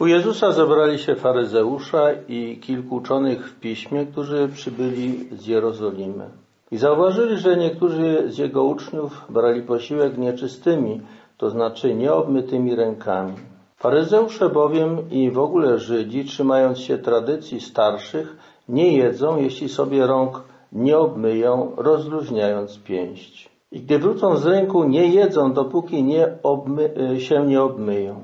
U Jezusa zebrali się faryzeusza i kilku uczonych w piśmie, którzy przybyli z Jerozolimy. I zauważyli, że niektórzy z jego uczniów brali posiłek nieczystymi, to znaczy nieobmytymi rękami. Faryzeusze bowiem i w ogóle Żydzi, trzymając się tradycji starszych, nie jedzą, jeśli sobie rąk nie obmyją, rozluźniając pięść. I gdy wrócą z ręku, nie jedzą, dopóki nie się nie obmyją.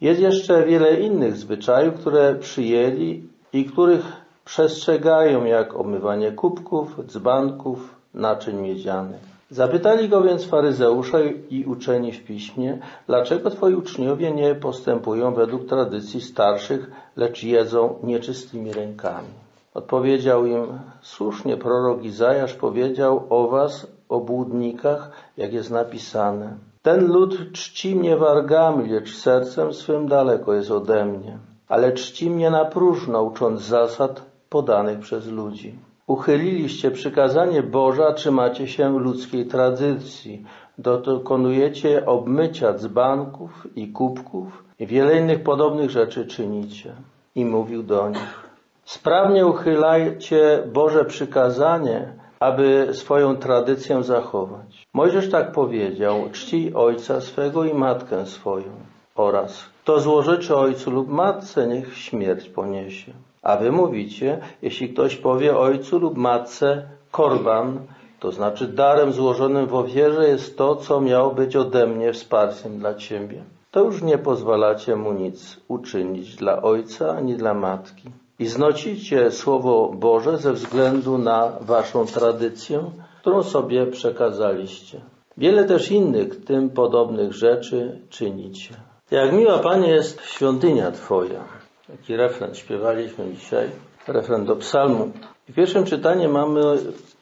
Jest jeszcze wiele innych zwyczajów, które przyjęli i których przestrzegają, jak obmywanie kubków, dzbanków, naczyń miedzianych. Zapytali go więc faryzeusze i uczeni w piśmie, dlaczego twoi uczniowie nie postępują według tradycji starszych, lecz jedzą nieczystymi rękami. Odpowiedział im, słusznie prorok Izajasz powiedział o was, obłudnikach, jak jest napisane. Ten lud czci mnie wargami, lecz sercem swym daleko jest ode mnie. Ale czci mnie na próżno, ucząc zasad podanych przez ludzi. Uchyliliście przykazanie Boże, a trzymacie się ludzkiej tradycji. Dokonujecie obmycia dzbanków i kubków i wiele innych podobnych rzeczy czynicie. I mówił do nich. Sprawnie uchylajcie Boże przykazanie, aby swoją tradycję zachować. Mojżesz tak powiedział, czcij ojca swego i matkę swoją oraz kto złożyczy ojcu lub matce, niech śmierć poniesie. A wy mówicie, jeśli ktoś powie ojcu lub matce korban, to znaczy darem złożonym w ofierze jest to, co miało być ode mnie wsparciem dla ciebie. To już nie pozwalacie mu nic uczynić dla ojca ani dla matki. I znosicie Słowo Boże ze względu na waszą tradycję, którą sobie przekazaliście. Wiele też innych tym podobnych rzeczy czynicie. Jak miła Panie jest świątynia Twoja. Taki refren śpiewaliśmy dzisiaj, refren do psalmu. W pierwszym czytaniu mamy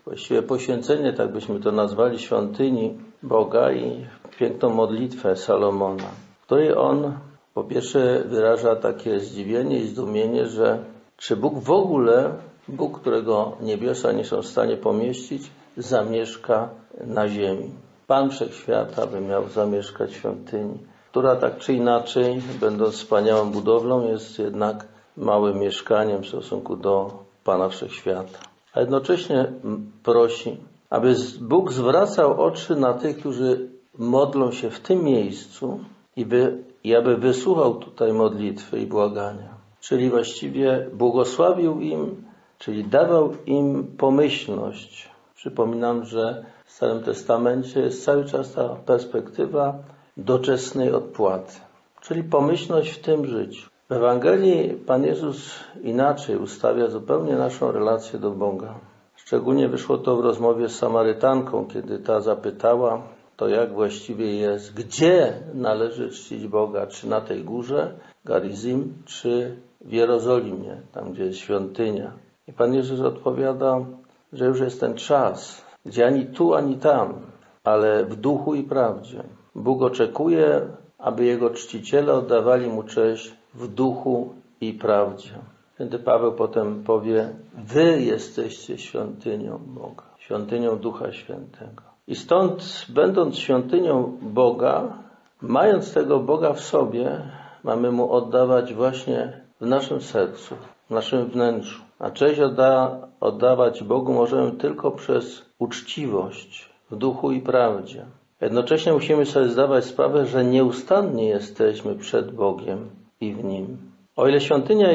właściwie poświęcenie, tak byśmy to nazwali, świątyni Boga i piękną modlitwę Salomona, w której on po pierwsze wyraża takie zdziwienie i zdumienie, że czy Bóg w ogóle, Bóg, którego niebiosa nie są w stanie pomieścić, zamieszka na ziemi. Pan Wszechświata by miał zamieszkać w świątyni, która tak czy inaczej, będąc wspaniałą budowlą, jest jednak małym mieszkaniem w stosunku do Pana Wszechświata. A jednocześnie prosi, aby Bóg zwracał oczy na tych, którzy modlą się w tym miejscu i, by, i aby wysłuchał tutaj modlitwy i błagania. Czyli właściwie błogosławił im, czyli dawał im pomyślność. Przypominam, że w Starym Testamencie jest cały czas ta perspektywa doczesnej odpłaty, czyli pomyślność w tym życiu. W Ewangelii Pan Jezus inaczej ustawia zupełnie naszą relację do Boga. Szczególnie wyszło to w rozmowie z Samarytanką, kiedy ta zapytała, to jak właściwie jest, gdzie należy czcić Boga, czy na tej górze, Garizim, czy w Jerozolimie, tam gdzie jest świątynia. I Pan Jezus odpowiada, że już jest ten czas, gdzie ani tu, ani tam, ale w duchu i prawdzie. Bóg oczekuje, aby Jego czciciele oddawali Mu cześć w duchu i prawdzie. Święty Paweł potem powie, wy jesteście świątynią Boga, świątynią Ducha Świętego. I stąd, będąc świątynią Boga, mając tego Boga w sobie, mamy Mu oddawać właśnie w naszym sercu, w naszym wnętrzu. A cześć odda, oddawać Bogu możemy tylko przez uczciwość w duchu i prawdzie. Jednocześnie musimy sobie zdawać sprawę, że nieustannie jesteśmy przed Bogiem i w Nim. O ile świątynia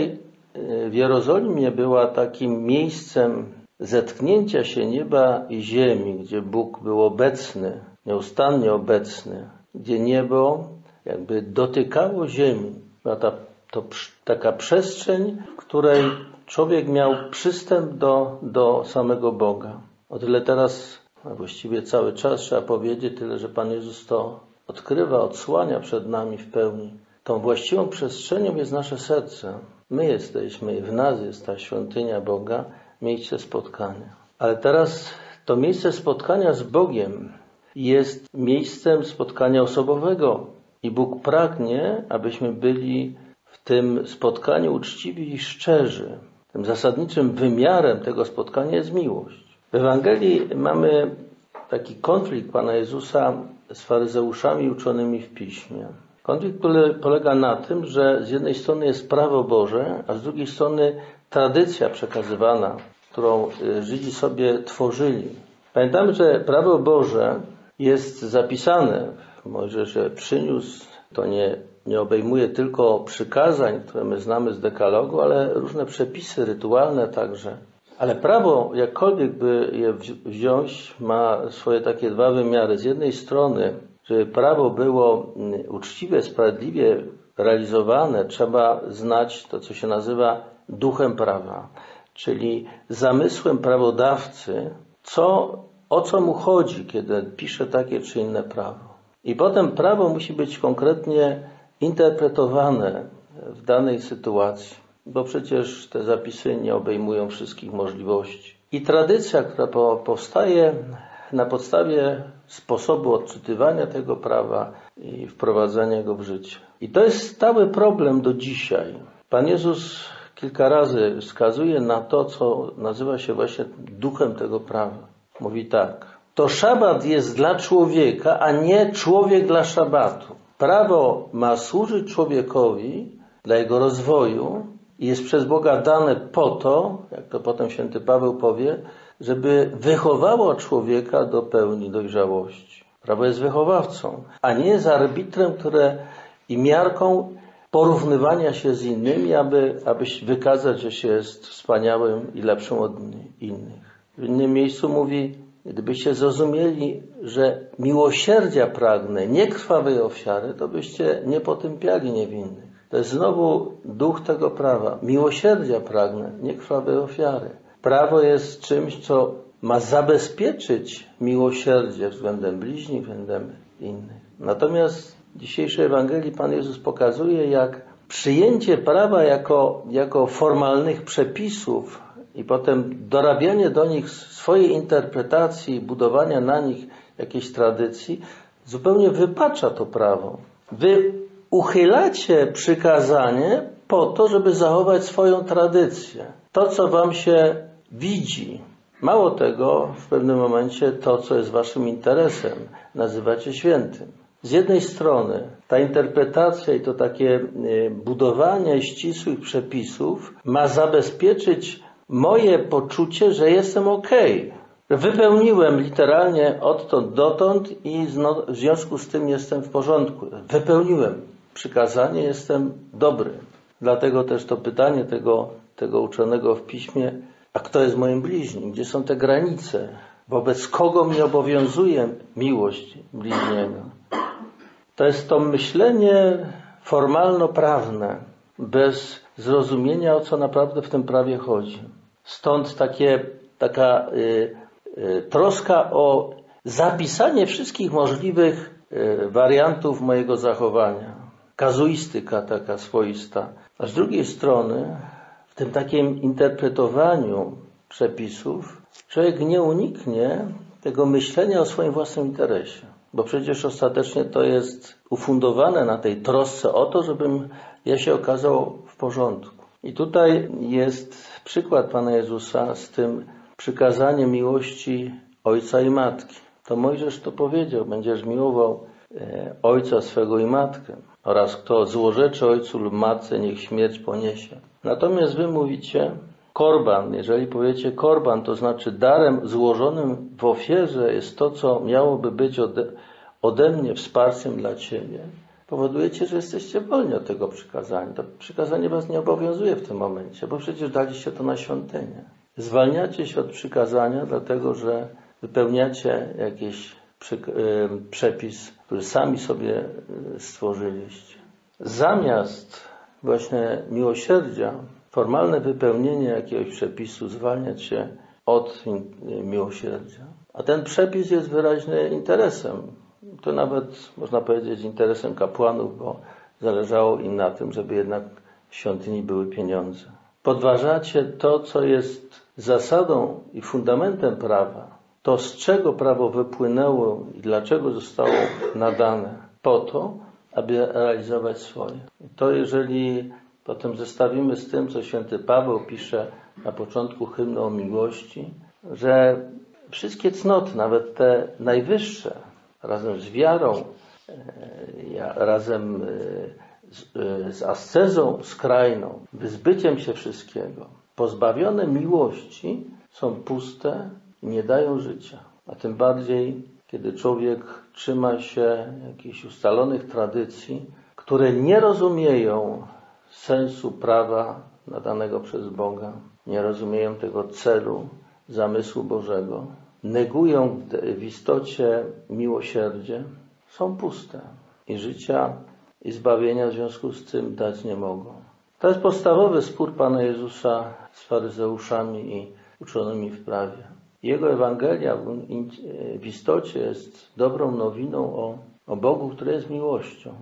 w Jerozolimie była takim miejscem zetknięcia się nieba i ziemi, gdzie Bóg był obecny, nieustannie obecny, gdzie niebo jakby dotykało ziemi. Była ta, to taka przestrzeń, w której człowiek miał przystęp do, do samego Boga. O tyle teraz, a właściwie cały czas trzeba powiedzieć, tyle że Pan Jezus to odkrywa, odsłania przed nami w pełni. Tą właściwą przestrzenią jest nasze serce. My jesteśmy, w nas jest ta świątynia Boga, miejsce spotkania. Ale teraz to miejsce spotkania z Bogiem jest miejscem spotkania osobowego i Bóg pragnie, abyśmy byli w tym spotkaniu uczciwi i szczerzy. Tym zasadniczym wymiarem tego spotkania jest miłość. W Ewangelii mamy taki konflikt Pana Jezusa z faryzeuszami uczonymi w piśmie. Konflikt polega na tym, że z jednej strony jest prawo Boże, a z drugiej strony tradycja przekazywana, którą y, Żydzi sobie tworzyli. Pamiętamy, że prawo Boże jest zapisane w Mojżeszu przyniósł, to nie, nie obejmuje tylko przykazań, które my znamy z dekalogu, ale różne przepisy rytualne także. Ale prawo, jakkolwiek by je wziąć, ma swoje takie dwa wymiary. Z jednej strony, żeby prawo było mm, uczciwie, sprawiedliwie realizowane, trzeba znać to, co się nazywa duchem prawa, czyli zamysłem prawodawcy, co, o co mu chodzi, kiedy pisze takie czy inne prawo. I potem prawo musi być konkretnie interpretowane w danej sytuacji bo przecież te zapisy nie obejmują wszystkich możliwości. I tradycja, która powstaje na podstawie sposobu odczytywania tego prawa i wprowadzania go w życie. I to jest stały problem do dzisiaj. Pan Jezus kilka razy wskazuje na to, co nazywa się właśnie duchem tego prawa. Mówi tak. To szabat jest dla człowieka, a nie człowiek dla szabatu. Prawo ma służyć człowiekowi dla jego rozwoju, i jest przez Boga dane po to, jak to potem święty Paweł powie, żeby wychowało człowieka do pełni dojrzałości. Prawo jest wychowawcą, a nie jest arbitrem, które i miarką porównywania się z innymi, aby, aby wykazać, że się jest wspaniałym i lepszym od innych. W innym miejscu mówi, gdybyście zrozumieli, że miłosierdzia pragnę, nie krwawej ofiary, to byście nie potępiali niewinnych. To jest znowu duch tego prawa. Miłosierdzia pragnę, nie krwawej ofiary. Prawo jest czymś, co ma zabezpieczyć miłosierdzie względem bliźnich, względem innych. Natomiast w dzisiejszej Ewangelii Pan Jezus pokazuje, jak przyjęcie prawa jako, jako formalnych przepisów i potem dorabianie do nich swojej interpretacji, budowania na nich jakiejś tradycji, zupełnie wypacza to prawo. Wy uchylacie przykazanie po to, żeby zachować swoją tradycję. To, co wam się widzi. Mało tego, w pewnym momencie to, co jest waszym interesem, nazywacie świętym. Z jednej strony ta interpretacja i to takie e, budowanie ścisłych przepisów ma zabezpieczyć moje poczucie, że jestem ok. Wypełniłem literalnie odtąd dotąd i w związku z tym jestem w porządku. Wypełniłem przykazanie, jestem dobry. Dlatego też to pytanie tego, tego uczonego w piśmie, a kto jest moim bliźnim? Gdzie są te granice? Wobec kogo mi obowiązuje miłość bliźniego? To jest to myślenie formalno-prawne, bez zrozumienia, o co naprawdę w tym prawie chodzi. Stąd takie, taka y, y, troska o zapisanie wszystkich możliwych y, wariantów mojego zachowania kazuistyka taka swoista. A z drugiej strony, w tym takim interpretowaniu przepisów, człowiek nie uniknie tego myślenia o swoim własnym interesie. Bo przecież ostatecznie to jest ufundowane na tej trosce o to, żebym ja się okazał w porządku. I tutaj jest przykład Pana Jezusa z tym przykazaniem miłości ojca i matki. To Mojżesz to powiedział, będziesz miłował e, ojca swego i matkę oraz kto złorzeczy ojcu lub matce, niech śmierć poniesie. Natomiast wy mówicie korban. Jeżeli powiecie korban, to znaczy darem złożonym w ofierze jest to, co miałoby być ode, ode mnie wsparciem dla ciebie. Powodujecie, że jesteście wolni od tego przykazania. To przykazanie was nie obowiązuje w tym momencie, bo przecież daliście to na świątynię. Zwalniacie się od przykazania, dlatego że wypełniacie jakieś przepis, który sami sobie stworzyliście. Zamiast właśnie miłosierdzia, formalne wypełnienie jakiegoś przepisu zwalnia się od miłosierdzia. A ten przepis jest wyraźny interesem. To nawet można powiedzieć interesem kapłanów, bo zależało im na tym, żeby jednak w świątyni były pieniądze. Podważacie to, co jest zasadą i fundamentem prawa, to z czego prawo wypłynęło i dlaczego zostało nadane? Po to, aby realizować swoje. To jeżeli potem zestawimy z tym, co święty Paweł pisze na początku hymnu o miłości, że wszystkie cnoty, nawet te najwyższe, razem z wiarą, e, razem e, z, e, z ascezą skrajną, wyzbyciem się wszystkiego, pozbawione miłości, są puste i nie dają życia. A tym bardziej, kiedy człowiek trzyma się jakichś ustalonych tradycji, które nie rozumieją sensu prawa nadanego przez Boga, nie rozumieją tego celu, zamysłu Bożego, negują w- istocie miłosierdzie, są puste i życia i zbawienia w związku z tym dać nie mogą. To jest podstawowy spór Pana Jezusa z faryzeuszami i uczonymi w prawie. Jego Ewangelia w istocie jest dobrą nowiną o, o Bogu, który jest miłością,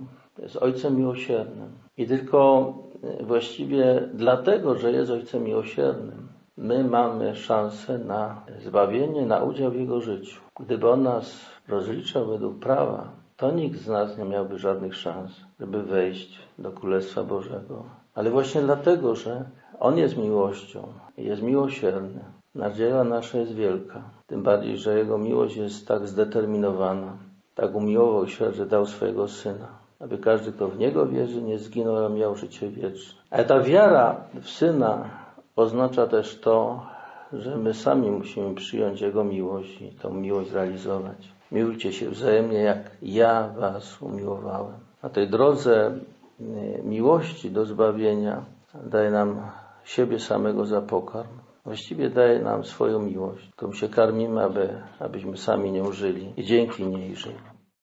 jest Ojcem miłosiernym. I tylko e, właściwie dlatego, że jest Ojcem miłosiernym, my mamy szansę na zbawienie, na udział w Jego życiu. Gdyby On nas rozliczał według prawa, to nikt z nas nie miałby żadnych szans, żeby wejść do Królestwa Bożego. Ale właśnie dlatego, że On jest miłością jest miłosierny, nadzieja nasza jest wielka. Tym bardziej, że Jego miłość jest tak zdeterminowana, tak umiłował się, że dał swojego Syna, aby każdy, kto w Niego wierzy, nie zginął, ale miał życie wieczne. Ale ta wiara w Syna oznacza też to, że my sami musimy przyjąć Jego miłość i tą miłość zrealizować. Miłujcie się wzajemnie, jak ja Was umiłowałem. Na tej drodze e, miłości do zbawienia daje nam siebie samego za pokarm. Właściwie daje nam swoją miłość, którą się karmimy, aby, abyśmy sami nią żyli i dzięki niej żyli.